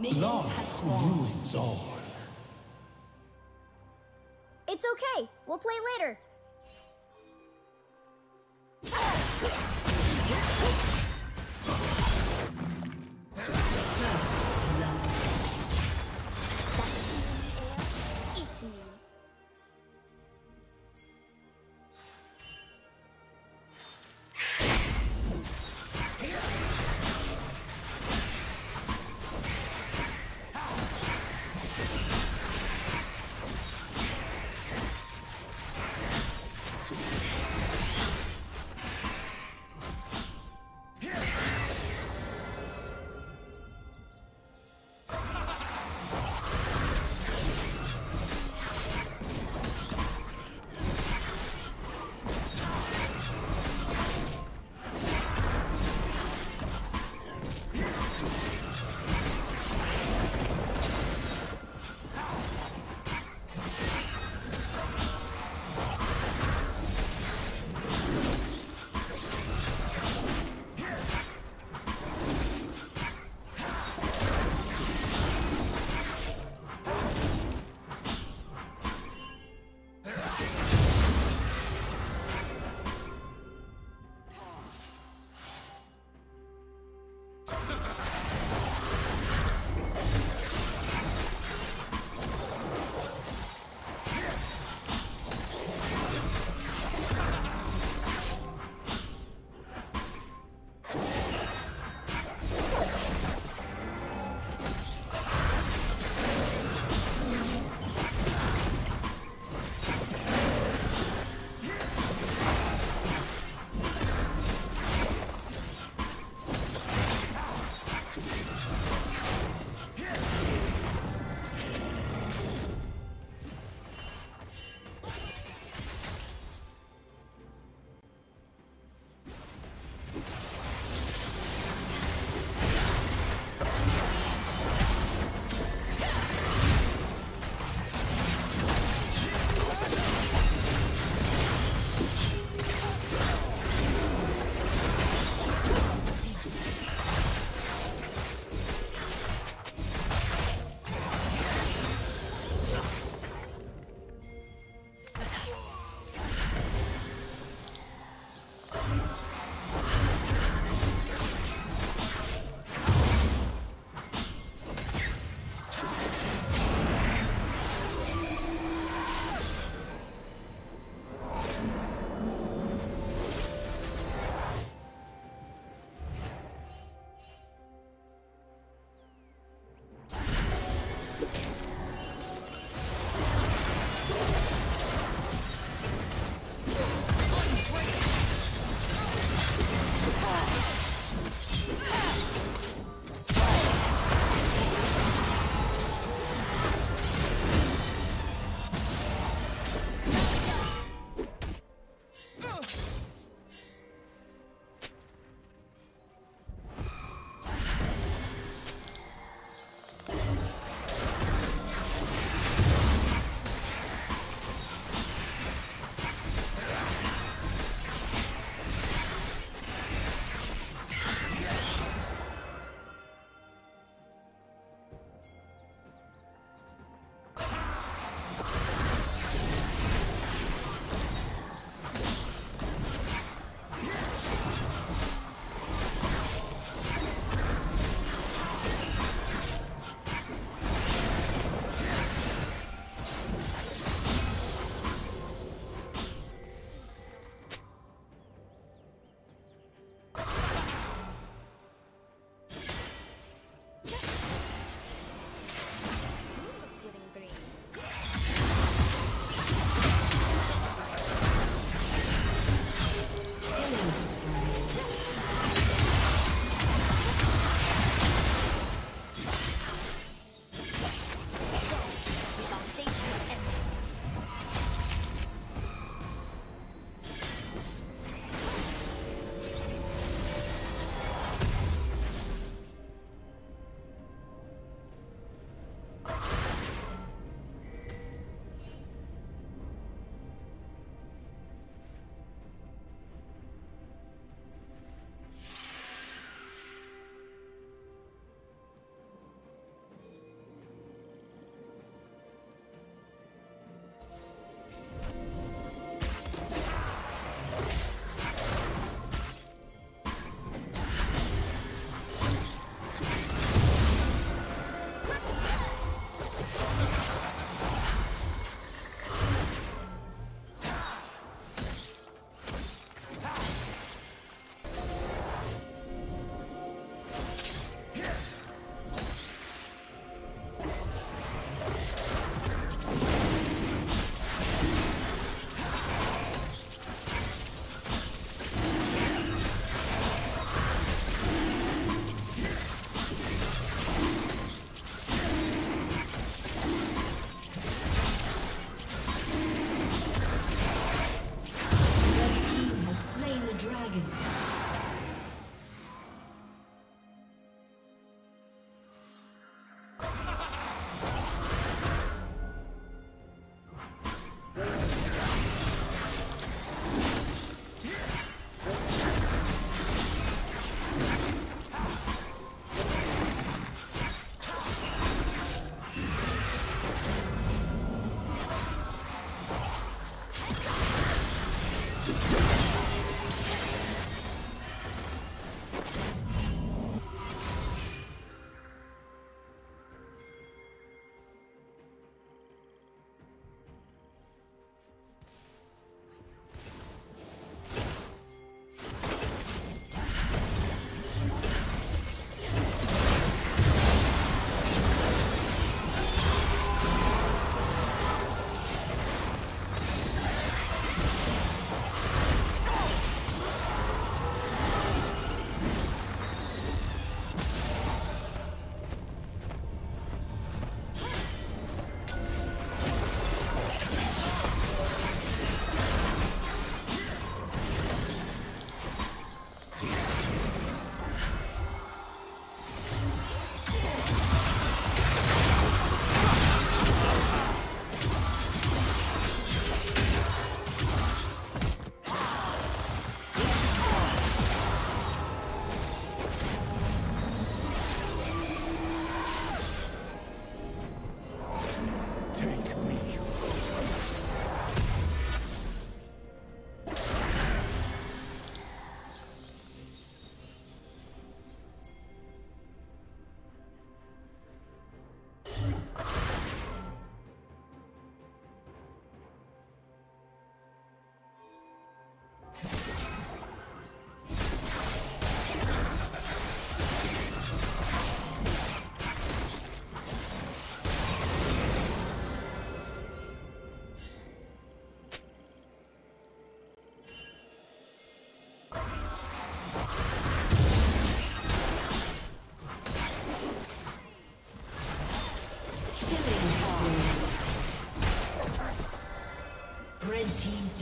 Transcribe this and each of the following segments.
Minions Love ruins all. It's okay. We'll play later.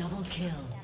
Double kill.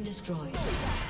Been destroyed.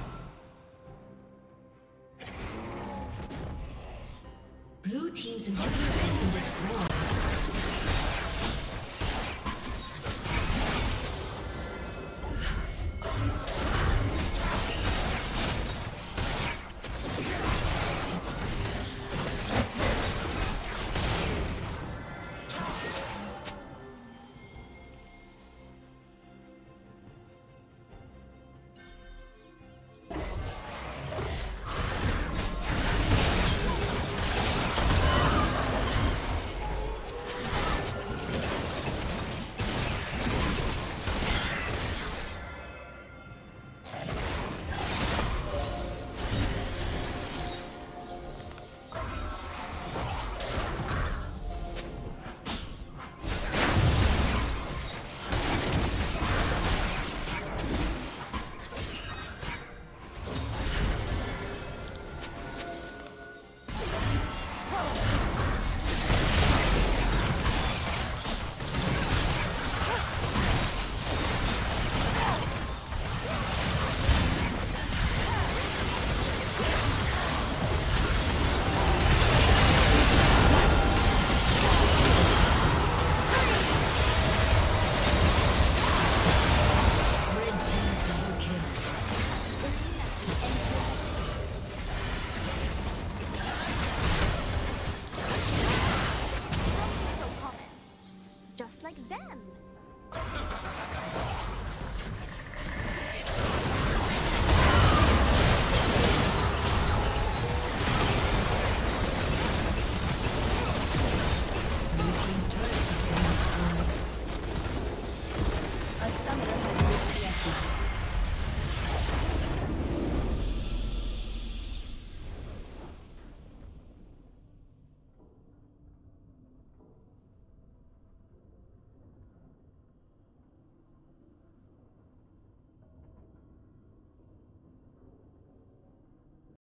Then.